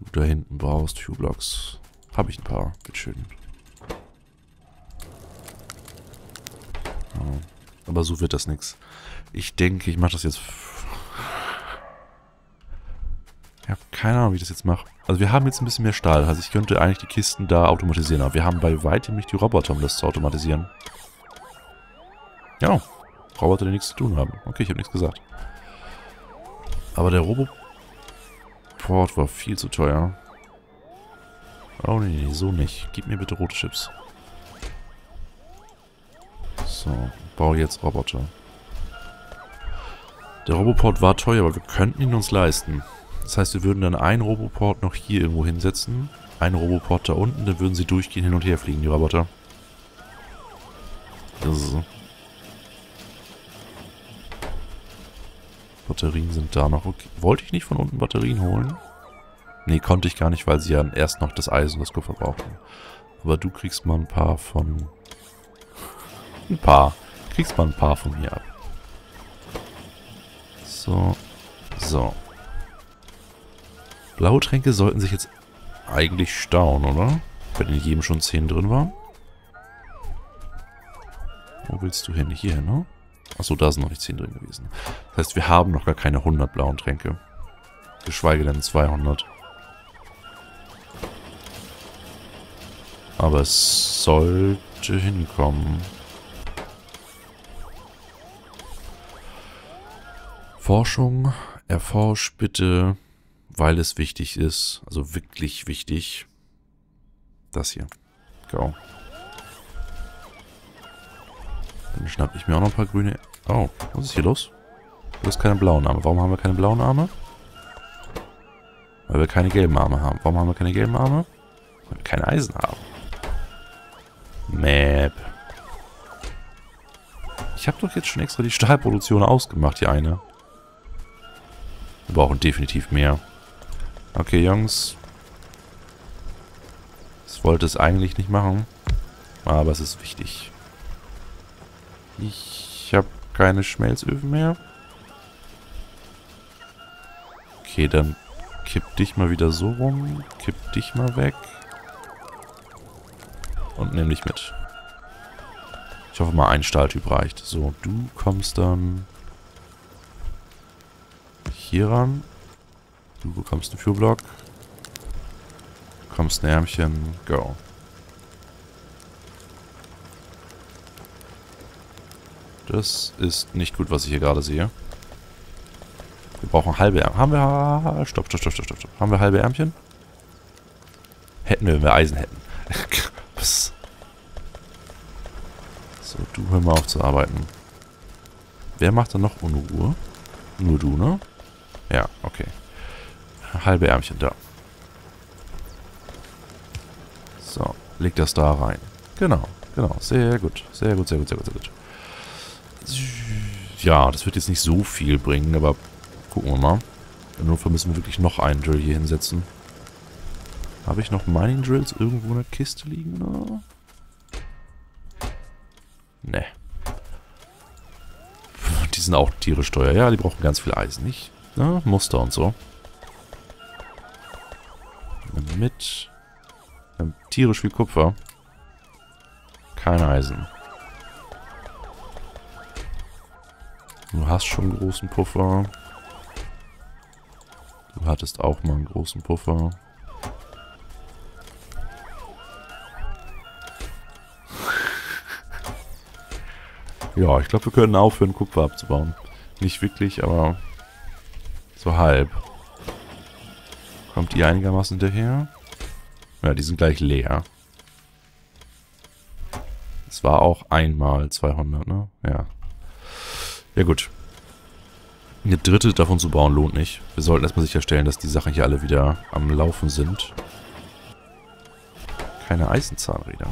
Du da hinten brauchst Q-Blocks. Habe ich ein paar. Bitteschön. Ja. Aber so wird das nichts. Ich denke, ich mache das jetzt... Ich habe keine Ahnung, wie ich das jetzt mache. Also wir haben jetzt ein bisschen mehr Stahl. Also ich könnte eigentlich die Kisten da automatisieren. Aber wir haben bei weitem nicht die Roboter, um das zu automatisieren. Ja, Roboter, die nichts zu tun haben. Okay, ich habe nichts gesagt. Aber der Roboport war viel zu teuer. Oh nee, so nicht. Gib mir bitte rote Chips. So, baue jetzt Roboter. Der Roboport war teuer, aber wir könnten ihn uns leisten. Das heißt, wir würden dann einen Roboport noch hier irgendwo hinsetzen. Einen Roboport da unten, dann würden sie durchgehend hin und her fliegen, die Roboter. Das ist so. Batterien sind da noch. Okay. Wollte ich nicht von unten Batterien holen? Nee, konnte ich gar nicht, weil sie ja erst noch das Eisen und das Kupfer brauchten. Aber du kriegst mal ein paar von... Ein paar. Kriegst mal ein paar von mir ab. So. So. Blaue Tränke sollten sich jetzt eigentlich stauen, oder? Wenn in jedem schon 10 drin waren. Wo willst du hin? Hier hin, ne? Achso, da sind noch nicht 10 drin gewesen. Das heißt, wir haben noch gar keine 100 blauen Tränke. Geschweige denn 200. Aber es sollte hinkommen. Forschung, erforsch bitte, weil es wichtig ist. Also wirklich wichtig. Das hier. Go. Dann schnapp ich mir auch noch ein paar grüne... Oh, was ist hier los? Du hast keine blauen Arme. Warum haben wir keine blauen Arme? Weil wir keine gelben Arme haben. Warum haben wir keine gelben Arme? Weil wir keine Eisen haben. Map. Ich habe doch jetzt schon extra die Stahlproduktion ausgemacht, die eine. Wir brauchen definitiv mehr. Okay, Jungs. Ich wollte es eigentlich nicht machen. Aber es ist wichtig. Ich habe keine Schmelzöfen mehr. Okay, dann kipp dich mal wieder so rum. Kipp dich mal weg. Und nimm dich mit. Ich hoffe mal, ein Stahltyp reicht. So, du kommst dann hier ran. Du bekommst einen Fuelblock. Kommst ein Ärmchen. Go. Das ist nicht gut, was ich hier gerade sehe. Wir brauchen halbe Ärmchen. Haben wir... Stopp, stopp, stopp, stopp, stopp. Haben wir halbe Ärmchen? Hätten wir, wenn wir Eisen hätten. so, du hör mal auf zu arbeiten. Wer macht dann noch Unruhe? Nur du, ne? Ja, okay. Halbe Ärmchen da. So, leg das da rein. Genau, genau. Sehr gut. Sehr gut, sehr gut, sehr gut, sehr gut. Ja, das wird jetzt nicht so viel bringen, aber gucken wir mal. Im Notfall müssen wir wirklich noch einen Drill hier hinsetzen. Habe ich noch Mining Drills irgendwo in der Kiste liegen? Oder? Ne. Die sind auch tierisch teuer. Ja, die brauchen ganz viel Eisen, nicht? Ja, Muster und so. Mit. Tierisch viel Kupfer. Kein Eisen. Du hast schon einen großen Puffer. Du hattest auch mal einen großen Puffer. Ja, ich glaube, wir können aufhören, Kupfer abzubauen. Nicht wirklich, aber so halb. Kommt die einigermaßen hinterher? Ja, die sind gleich leer. Es war auch einmal 200, ne? Ja. Ja gut. Eine dritte davon zu bauen lohnt nicht. Wir sollten erstmal sicherstellen, dass die Sachen hier alle wieder am Laufen sind. Keine Eisenzahnräder.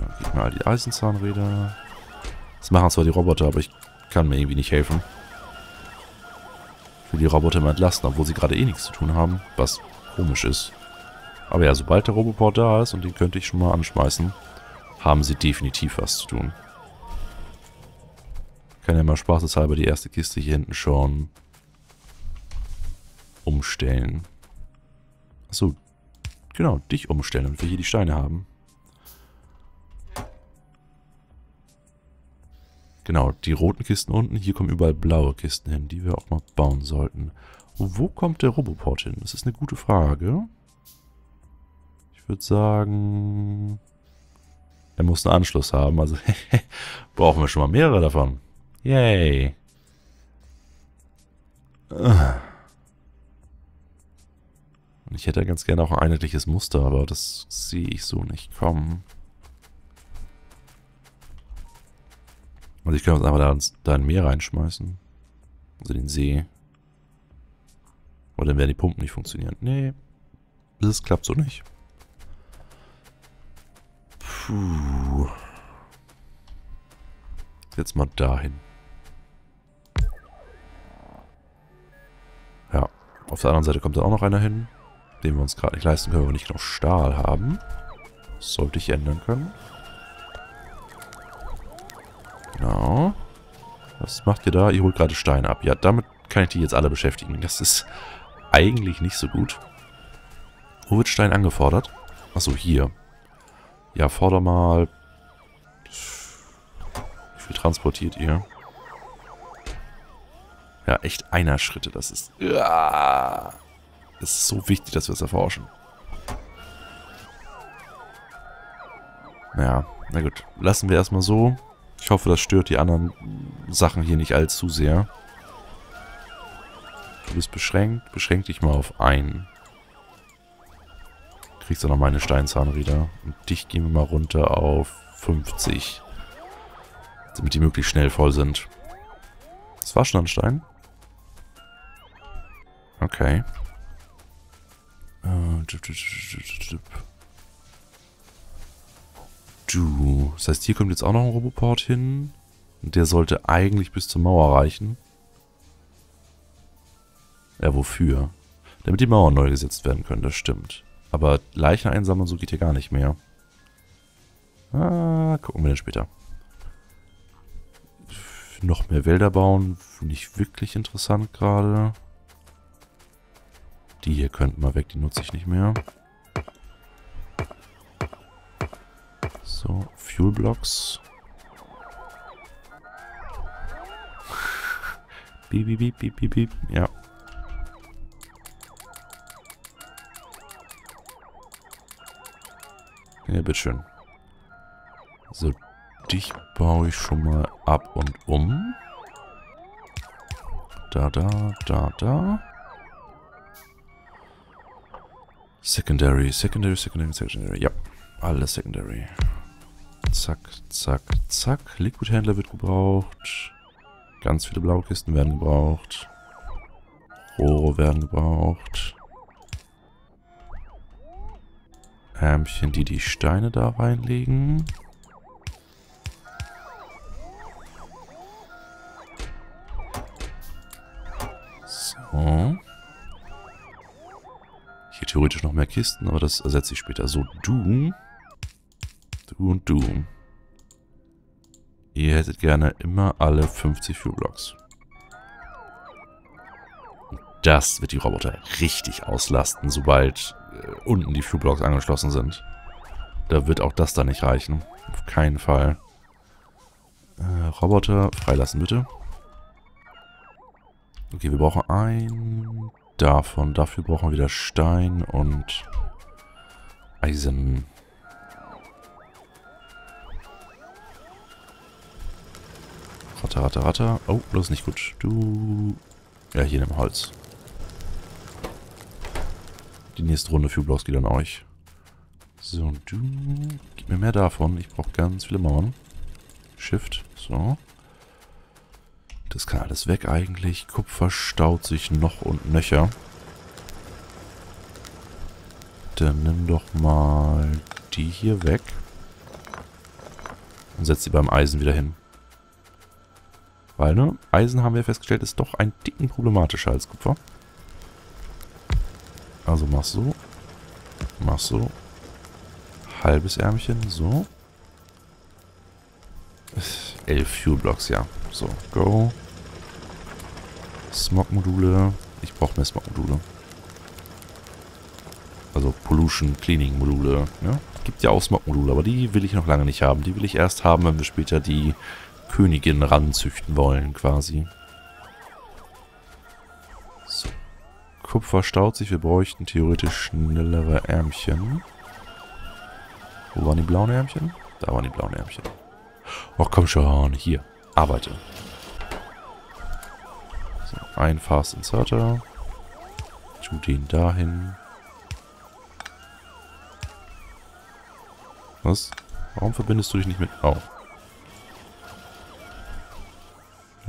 Ja, gib mir all die Eisenzahnräder. Das machen zwar die Roboter, aber ich kann mir irgendwie nicht helfen. Ich will die Roboter immer entlasten, obwohl sie gerade eh nichts zu tun haben. Was komisch ist. Aber ja, sobald der Roboport da ist, und den könnte ich schon mal anschmeißen, haben sie definitiv was zu tun kann ja mal spaßeshalber die erste Kiste hier hinten schon umstellen. Achso, genau, dich umstellen, damit wir hier die Steine haben. Genau, die roten Kisten unten, hier kommen überall blaue Kisten hin, die wir auch mal bauen sollten. Wo kommt der Roboport hin? Das ist eine gute Frage. Ich würde sagen... Er muss einen Anschluss haben, also brauchen wir schon mal mehrere davon. Yay. Und ich hätte ganz gerne auch ein einheitliches Muster, aber das sehe ich so nicht kommen. Also ich kann uns einfach da, da ein Meer reinschmeißen. Also den See. Aber dann werden die Pumpen nicht funktionieren. Nee, das klappt so nicht. Puh. Jetzt mal dahin. Ja, auf der anderen Seite kommt dann auch noch einer hin. Den wir uns gerade nicht leisten können, weil wir nicht genug Stahl haben. Das sollte ich ändern können. Genau. Was macht ihr da? Ihr holt gerade Steine ab. Ja, damit kann ich die jetzt alle beschäftigen. Das ist eigentlich nicht so gut. Wo wird Stein angefordert? Achso, hier. Ja, forder mal... Wie viel transportiert ihr? Ja, echt einer Schritte. Das ist... Das ist so wichtig, dass wir es erforschen. Ja, na gut. Lassen wir erstmal so. Ich hoffe, das stört die anderen Sachen hier nicht allzu sehr. Du bist beschränkt. Beschränk dich mal auf einen. Kriegst du noch meine Steinzahnräder. Und dich gehen wir mal runter auf 50. Damit die möglichst schnell voll sind. Das war schon ein Stein. Okay. Äh, Du. Das heißt, hier kommt jetzt auch noch ein Roboport hin. Und der sollte eigentlich bis zur Mauer reichen. Ja, wofür? Damit die Mauern neu gesetzt werden können, das stimmt. Aber Leichen einsammeln, so geht hier gar nicht mehr. Ah, gucken wir dann später. Noch mehr Wälder bauen, nicht wirklich interessant gerade. Die hier könnten mal weg, die nutze ich nicht mehr. So, Fuel Blocks. Beep, beep, beep, beep, beep. Ja. Ja, bitteschön. So, dich baue ich schon mal ab und um. Da, da, da, da. Secondary, Secondary, Secondary, Secondary. Ja, alles Secondary. Zack, zack, zack. Liquid Handler wird gebraucht. Ganz viele blaue Kisten werden gebraucht. Rohre werden gebraucht. Ärmchen, die die Steine da reinlegen. So. Hier theoretisch noch mehr Kisten, aber das ersetze ich später. So, Du und du. Ihr hättet gerne immer alle 50 Fuelblocks. Das wird die Roboter richtig auslasten, sobald äh, unten die Fuelblocks angeschlossen sind. Da wird auch das dann nicht reichen. Auf keinen Fall. Äh, Roboter freilassen, bitte. Okay, wir brauchen ein davon. Dafür brauchen wir wieder Stein und Eisen. Ratter, ratter, ratter. Oh, bloß nicht gut. Du... Ja, hier nimm Holz. Die nächste Runde für Blocks geht an euch. So, du... Gib mir mehr davon. Ich brauche ganz viele Mauern. Shift. So. Das kann alles weg eigentlich. Kupfer staut sich noch und nöcher. Dann nimm doch mal die hier weg. Und setz sie beim Eisen wieder hin. Weil, ne, Eisen haben wir festgestellt, ist doch ein dicken problematischer als Kupfer. Also mach so. Mach so. Halbes Ärmchen, so. Elf Fuel Blocks, ja. So, go. Smog-Module. Ich brauche mehr Smog-Module. so Pollution Cleaning Module. Ne? Gibt ja auch Smog Module, aber die will ich noch lange nicht haben. Die will ich erst haben, wenn wir später die Königin ranzüchten wollen, quasi. So. Kupfer staut sich. Wir bräuchten theoretisch schnellere Ärmchen. Wo waren die blauen Ärmchen? Da waren die blauen Ärmchen. Oh, komm schon. Hier. Arbeite. So, ein Fast Inserter. Tu den dahin. Was? Warum verbindest du dich nicht mit... Oh.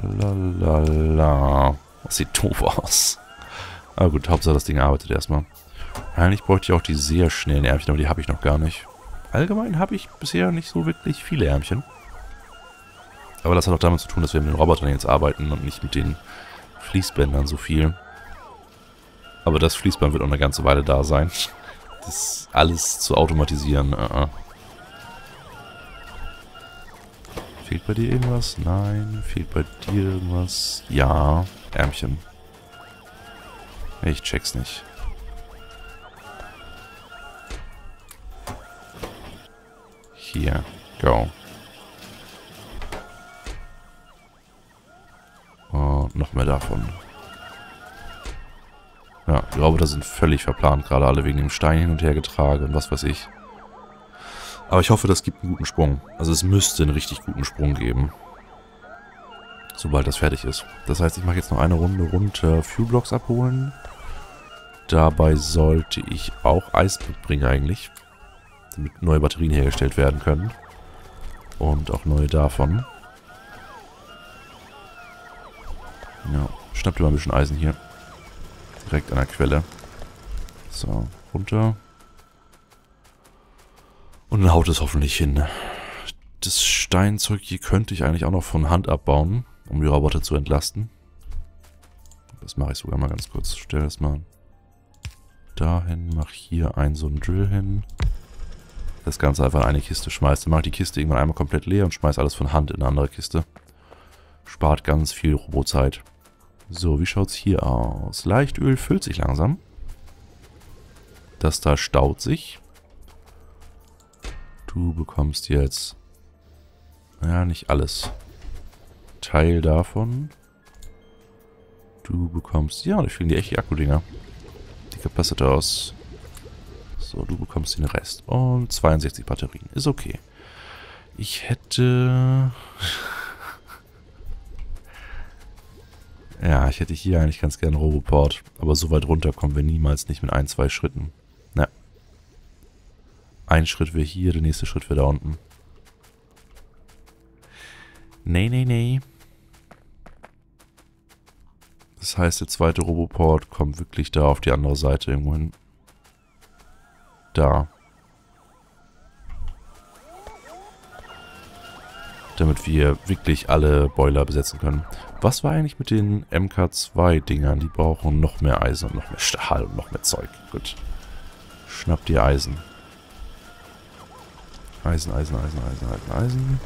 Lalala. Das sieht doof aus. Aber gut, Hauptsache das Ding arbeitet erstmal. Eigentlich bräuchte ich auch die sehr schnellen Ärmchen, aber die habe ich noch gar nicht. Allgemein habe ich bisher nicht so wirklich viele Ärmchen. Aber das hat auch damit zu tun, dass wir mit den Robotern jetzt arbeiten und nicht mit den Fließbändern so viel. Aber das Fließband wird auch eine ganze Weile da sein. Das alles zu automatisieren. Uh -uh. Fehlt bei dir irgendwas? Nein. Fehlt bei dir irgendwas? Ja. Ärmchen. Ich check's nicht. Hier. Go. Und noch mehr davon. Ja, die Roboter sind völlig verplant, gerade alle wegen dem Stein hin und her getragen und was weiß ich. Aber ich hoffe, das gibt einen guten Sprung. Also es müsste einen richtig guten Sprung geben. Sobald das fertig ist. Das heißt, ich mache jetzt noch eine Runde runter Fuelblocks abholen. Dabei sollte ich auch Eis mitbringen eigentlich. Damit neue Batterien hergestellt werden können. Und auch neue davon. Ja, schnappt mal ein bisschen Eisen hier. Direkt an der Quelle. So, runter. Und dann haut es hoffentlich hin. Das Steinzeug hier könnte ich eigentlich auch noch von Hand abbauen, um die Roboter zu entlasten. Das mache ich sogar mal ganz kurz. Stell das mal dahin, mach hier einen so einen Drill hin. Das Ganze einfach in eine Kiste schmeißt. Dann mache ich die Kiste irgendwann einmal komplett leer und schmeiß alles von Hand in eine andere Kiste. Spart ganz viel Robozeit. So, wie schaut's hier aus? Leichtöl füllt sich langsam. Das da staut sich. Du bekommst jetzt... Ja, nicht alles. Teil davon. Du bekommst... Ja, da fehlen die echte Akkudinger. Die Capacitors. So, du bekommst den Rest. Und 62 Batterien. Ist okay. Ich hätte... ja, ich hätte hier eigentlich ganz gerne Roboport. Aber so weit runter kommen wir niemals nicht mit ein, zwei Schritten. Ein Schritt wäre hier, der nächste Schritt wäre da unten. Nee, nee, nee. Das heißt, der zweite Roboport kommt wirklich da auf die andere Seite irgendwo hin. Da. Damit wir wirklich alle Boiler besetzen können. Was war eigentlich mit den MK2-Dingern? Die brauchen noch mehr Eisen und noch mehr Stahl und noch mehr Zeug. Gut. Schnappt ihr Eisen. Eisen, Eisen, Eisen, Eisen, Eisen, Eisen.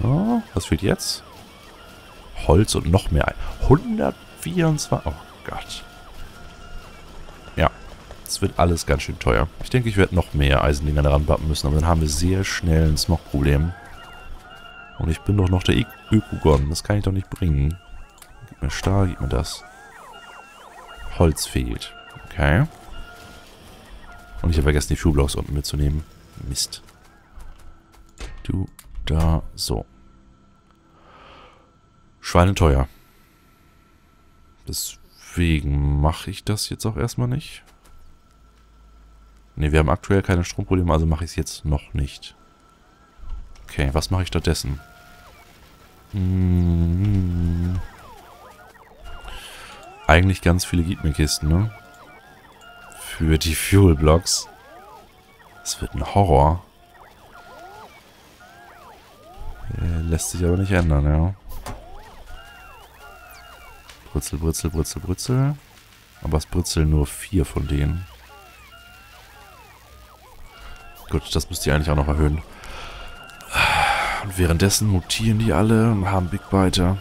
So, was fehlt jetzt? Holz und noch mehr. 124. Oh Gott. Ja, es wird alles ganz schön teuer. Ich denke, ich werde noch mehr Eisendinger daran bappen müssen, aber dann haben wir sehr schnell ein Smog-Problem. Und ich bin doch noch der Ökogon. Das kann ich doch nicht bringen. Gib mir Stahl, gib mir das. Holz fehlt. Okay. Und ich habe vergessen, die Fuelblocks unten mitzunehmen. Mist. Du, da, so. Schweineteuer. Deswegen mache ich das jetzt auch erstmal nicht. Ne, wir haben aktuell keine Stromprobleme, also mache ich es jetzt noch nicht. Okay, was mache ich stattdessen? Hm. Eigentlich ganz viele Gitme-Kisten, ne? Für die Fuel Blocks. Das wird ein Horror. Lässt sich aber nicht ändern, ja. Brützel, Brützel, Brützel, Brützel. Aber es brützeln nur vier von denen. Gut, das müsste ich eigentlich auch noch erhöhen. Und währenddessen mutieren die alle und haben Big Biter.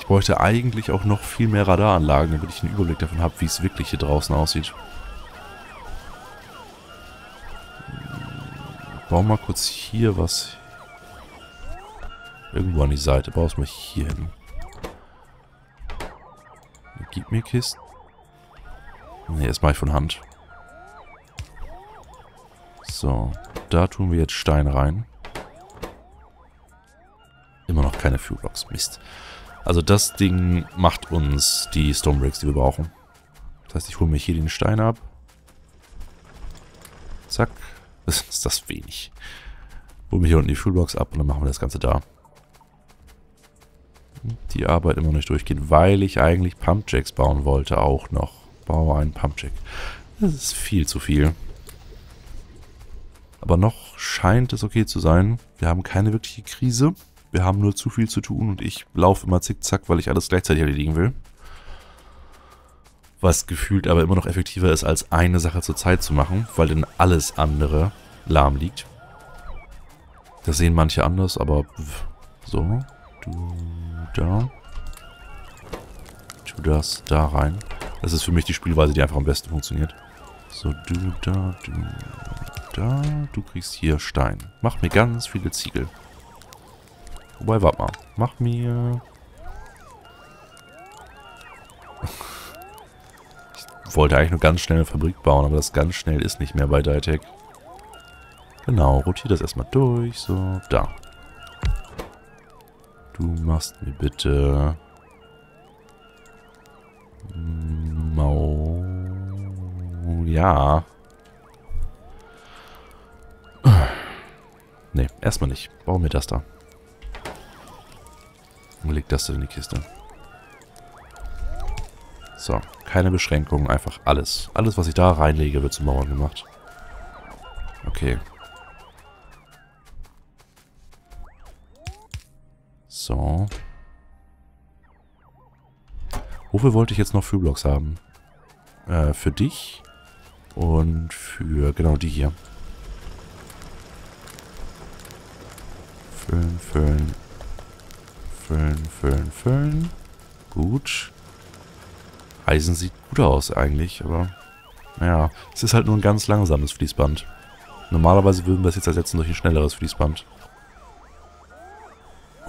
Ich bräuchte eigentlich auch noch viel mehr Radaranlagen, damit ich einen Überblick davon habe, wie es wirklich hier draußen aussieht. Bau mal kurz hier was irgendwo an die Seite. Bau es mal hier hin. Gib mir Kisten. Ne, das mache ich von Hand. So, da tun wir jetzt Stein rein. Immer noch keine Fuelblocks. Mist. Also das Ding macht uns die Stonebricks, die wir brauchen. Das heißt, ich hole mir hier den Stein ab. Zack. Ist das wenig. Hole mir hier unten die Fuelblocks ab und dann machen wir das Ganze da. Die Arbeit immer noch nicht durchgeht, weil ich eigentlich Pumpjacks bauen wollte auch noch. Baue einen Pumpjack. Das ist viel zu viel. Aber noch scheint es okay zu sein. Wir haben keine wirkliche Krise. Wir haben nur zu viel zu tun und ich laufe immer zickzack, weil ich alles gleichzeitig erledigen will. Was gefühlt aber immer noch effektiver ist, als eine Sache zur Zeit zu machen, weil dann alles andere lahm liegt. Das sehen manche anders, aber so. Du da. Tu das da rein. Das ist für mich die Spielweise, die einfach am besten funktioniert. So, du da, du da. Du kriegst hier Stein. Mach mir ganz viele Ziegel. Wobei, warte mal. Mach mir... ich wollte eigentlich nur ganz schnell eine Fabrik bauen, aber das ganz schnell ist nicht mehr bei Ditec. Genau, rotiere das erstmal durch. So, da. Du machst mir bitte... Mau... Ja. Ne, erstmal nicht. Bau mir das da. Und leg das da in die Kiste. So, keine Beschränkungen, einfach alles. Alles, was ich da reinlege, wird zum Mauern gemacht. Okay. So. Wofür wollte ich jetzt noch Fuelblocks haben? Äh, für dich und für genau die hier. Füllen, füllen, füllen, füllen, füllen. Gut. Eisen sieht gut aus eigentlich, aber naja, es ist halt nur ein ganz langsames Fließband. Normalerweise würden wir es jetzt ersetzen durch ein schnelleres Fließband.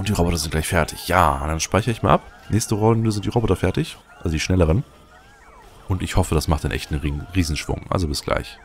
Und die Roboter sind gleich fertig. Ja, dann speichere ich mal ab. Nächste Runde sind die Roboter fertig. Also die schnelleren. Und ich hoffe, das macht dann echt einen Riesenschwung. Also bis gleich.